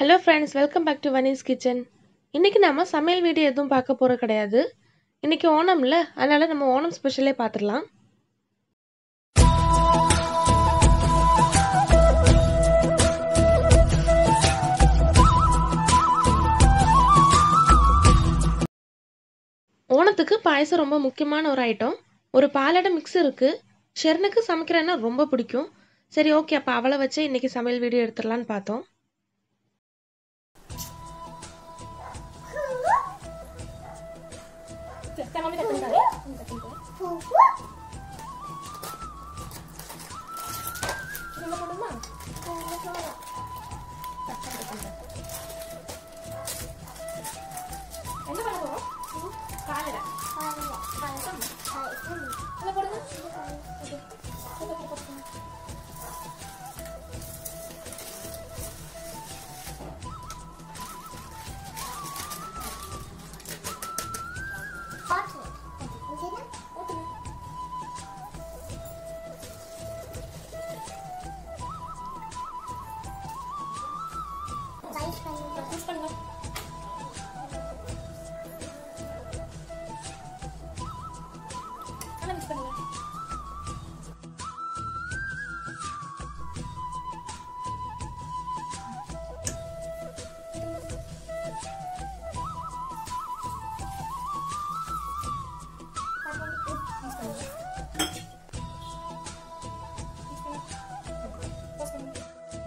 Hello friends welcome back to Vani's kitchen இன்றைக்கி நம்ம சமையல் வீடியோ எதுவும் பார்க்க போகிறது கிடையாது. இன்றைக்கி ஓணம்ல அதனால் நம்ம ஓணம் ஸ்பெஷலே பார்த்துடலாம். ஓணத்துக்கு பாயசம் ரொம்ப முக்கியமான ஒரு ஐட்டம் ஒரு பாலடை மிக்ஸ் இருக்குது ஷெர்னுக்கு சமைக்கிறேன்னா ரொம்ப பிடிக்கும். சரி ஓகே அப்போ அவளை வச்சு இன்றைக்கி சமையல் வீடியோ எடுத்துடலான்னு பார்த்தோம். என்ன பண்ண போறோம் காலையில அதை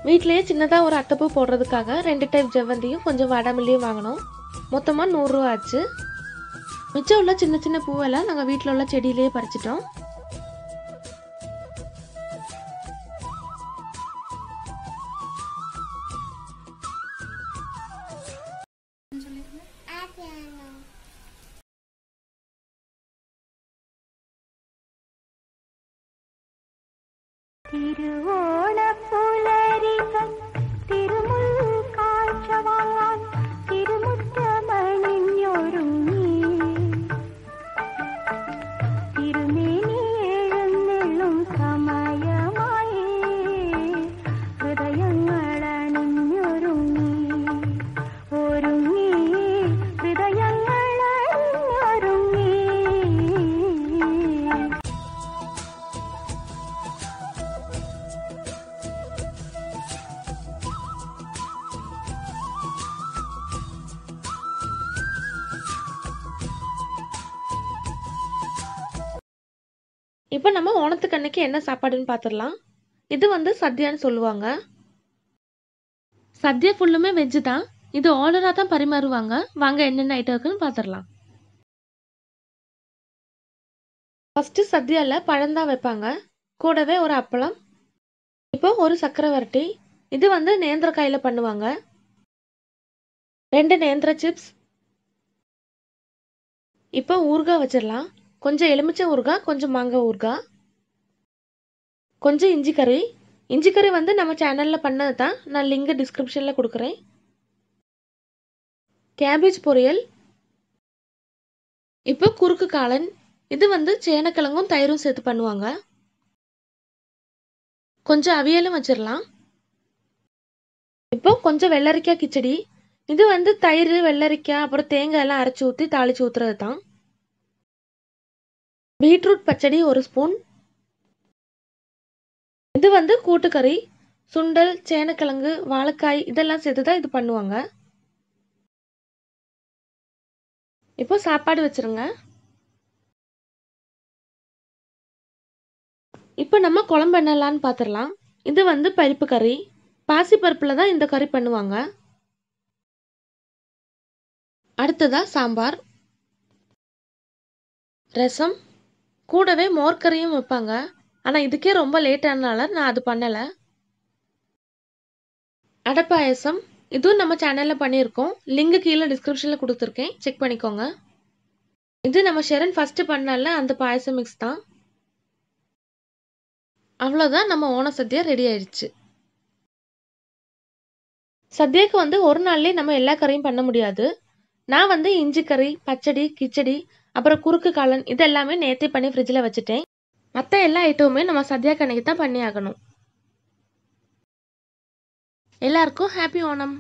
வீட்லேயே சின்னதாக ஒரு அத்தப்பூ போடுறதுக்காக ரெண்டு டைப் ஜெவந்தியும் கொஞ்சம் வாடாமல்லியும் வாங்கினோம் மொத்தமாக நூறுரூவா ஆச்சு. மிச்சம் உள்ள சின்ன சின்ன பூவெல்லாம் நாங்கள் வீட்டில் உள்ள செடியிலேயே பறிச்சிட்டோம். திருவோ இப்போ நம்ம ஓணத்துக்கு அன்னைக்கு என்ன சாப்பாடுன்னு பார்த்துடலாம் இது வந்து சத்யான்னு சொல்லுவாங்க. சத்யா ஃபுல்லுமே வெஜ்ஜு தான். இது ஆர்டராக தான் பரிமாறுவாங்க. வாங்க என்னென்ன ஐட்டம் இருக்குன்னு பார்த்துடலாம் ஃபஸ்ட்டு சத்யாவில் பழம்தான் வைப்பாங்க. கூடவே ஒரு அப்பளம். இப்போ ஒரு சக்கரை வரட்டி. இது வந்து நேந்திரக்காயில் பண்ணுவாங்க. ரெண்டு நேந்திர சிப்ஸ் இப்போ ஊறுகாய் வச்சிடலாம் கொஞ்சம் எலுமிச்சை ஊறுகாய் கொஞ்சம் மாங்காய் ஊறுகாய் கொஞ்சம் இஞ்சி கறி. இஞ்சி கறி வந்து நம்ம சேனலில் பண்ணது தான். நான் லிங்க் டிஸ்கிரிப்ஷனில் கொடுக்குறேன். கேபேஜ் பொரியல். இப்போ குறுக்கு காளான். இது வந்து சேனக்கிழங்கும் தயிரும் சேர்த்து பண்ணுவாங்க. கொஞ்சம் அவியலும் வச்சிடலாம் இப்போ கொஞ்சம் வெள்ளரிக்காய் கிச்சடி. இது வந்து தயிர் வெள்ளரிக்காய் அப்புறம் தேங்காய் எல்லாம் அரைச்சி ஊற்றி தாளிச்சு ஊற்றுறது தான். பீட்ரூட் பச்சடி ஒரு ஸ்பூன். இது வந்து கூட்டுக்கறி சுண்டல் சேனக்கிழங்கு வாழைக்காய் இதெல்லாம் சேர்த்து தான் இது பண்ணுவாங்க. இப்போ சாப்பாடு வச்சிருங்க. இப்போ நம்ம குழம்பு என்னலான்னு பார்த்துடலாம் இது வந்து பருப்பு கறி. பாசி பருப்பில் தான் இந்த கறி பண்ணுவாங்க. அடுத்ததா சாம்பார். ரசம். கூடவே மோர்கறியும் வைப்பாங்க. ஆனால் இதுக்கே ரொம்ப லேட் ஆனனால நான் அது பண்ணலை. அடப்பாயசம். இதுவும் நம்ம சேனலில் பண்ணியிருக்கோம். லிங்க் கீழே டிஸ்கிரிப்ஷனில் கொடுத்துருக்கேன். செக் பண்ணிக்கோங்க. இது நம்ம ஷெரன் ஃபஸ்ட்டு பண்ணல அந்த பாயசம் மிக்ஸ் தான். அவ்வளோதான் நம்ம ஓண சத்யா ரெடி ஆயிடுச்சு. சத்யாக்கு வந்து ஒரு நாள்லேயே நம்ம எல்லா கறியும் பண்ண முடியாது. நான் வந்து இஞ்சி கறி பச்சடி கிச்சடி அப்புறம் குறுக்கு காலன் இது எல்லாமே நேற்றே பண்ணி ஃப்ரிட்ஜில் வச்சுட்டேன். மற்ற எல்லா ஐட்டமுமே நம்ம சத்யா கணக்கு தான் பண்ணி ஆகணும் எல்லாருக்கும் ஹாப்பி ஓணம்.